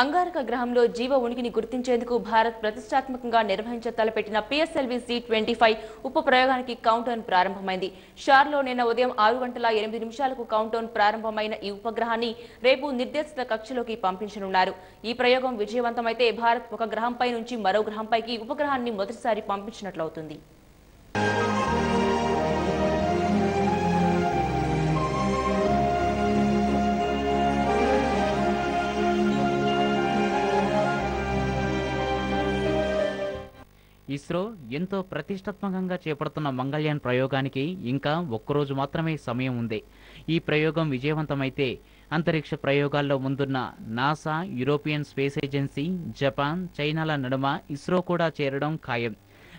అంగారక గ్రహంలో జీవ ఉనికిని గుర్తించేందుకు భారత్ ప్రతిష్టాత్మకంగా నిర్వహించ తలపెట్టిన పిఎస్ఎల్వి సి ట్వంటీ ఫైవ్ ఉప ప్రయోగానికి కౌంటౌన్ ప్రారంభమైంది. షార్లో నిన్న ఉదయం ఆరు గంటల ఎనిమిది నిమిషాలకు కౌంటౌన్ ప్రారంభమైన ఈ ఉపగ్రహాన్ని రేపు నిర్దేశిత కక్షలోకి పంపించనున్నారు. ఈ ప్రయోగం విజయవంతమైతే భారత్ ఒక గ్రహంపై నుంచి మరో గ్రహంపైకి ఉపగ్రహాన్ని మొదటిసారి పంపించినట్లవుతుంది. ఇస్రో ఎంతో ప్రతిష్టాత్మకంగా చేపడుతున్న మంగళ్యాన్ ప్రయోగానికి ఇంకా ఒక్కరోజు మాత్రమే సమయం ఉంది. ఈ ప్రయోగం విజయవంతమైతే అంతరిక్ష ప్రయోగాల్లో ముందున్న NASA European Space Agency Japan చైనాల నడుమ ఇస్రో కూడా చేరడం ఖాయం.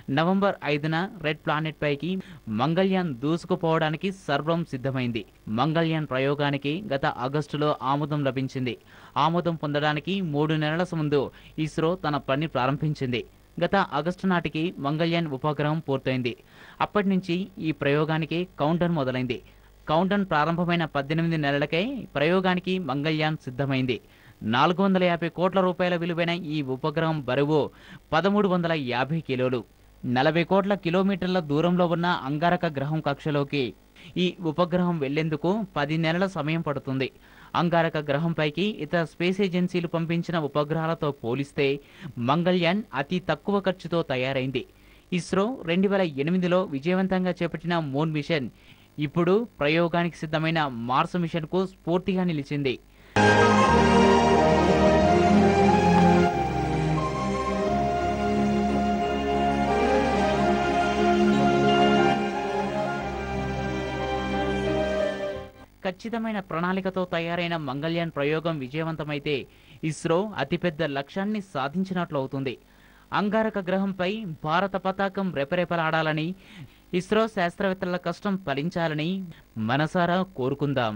నవంబర్ ఐదున రెడ్ ప్లానెట్ పైకి మంగళ్యాన్ దూసుకుపోవడానికి సర్వం సిద్ధమైంది. మంగళ్యాన్ ప్రయోగానికి గత ఆగస్టులో ఆమోదం లభించింది. ఆమోదం పొందడానికి మూడు నెలల ముందు ఇస్రో తన పని ప్రారంభించింది. గత ఆగస్టు నాటికి మంగళ్యాన్ ఉపగ్రహం పూర్తయింది. అప్పటి నుంచి ఈ ప్రయోగానికి కౌంటర్ మొదలైంది. కౌంటర్ ప్రారంభమైన పద్దెనిమిది నెలలకే ప్రయోగానికి మంగళ్యాన్ సిద్ధమైంది. నాలుగు వందల యాభై కోట్ల రూపాయల విలువైన ఈ ఉపగ్రహం బరువు పదమూడు వందల యాభై కిలోలు. నలభై కోట్ల కిలోమీటర్ల దూరంలో ఉన్న అంగారక గ్రహం కక్షలోకి ఈ ఉపగ్రహం వెళ్ళేందుకు పది నెలల సమయం పడుతుంది. అంగారక గ్రహంపైకి ఇతర స్పేస్ ఏజెన్సీలు పంపించిన ఉపగ్రహాలతో పోలిస్తే మంగళ్యాన్ అతి తక్కువ ఖర్చుతో తయారైంది. ఇస్రో రెండు వేల ఎనిమిదిలో విజయవంతంగా చేపట్టిన మూన్ మిషన్ ఇప్పుడు ప్రయోగానికి సిద్ధమైన మార్స్ మిషన్కు స్ఫూర్తిగా నిలిచింది. ఖచ్చితమైన ప్రణాళికతో తయారైన మంగళ్యాన్ ప్రయోగం విజయవంతమైతే ఇస్రో అతిపెద్ద లక్ష్యాన్ని సాధించినట్లు అవుతుంది. అంగారక గ్రహంపై భారత పతాకం రెపరెపలాడాలని ఇస్రో శాస్త్రవేత్తల కష్టం ఫలించాలని మనసారా కోరుకుందాం.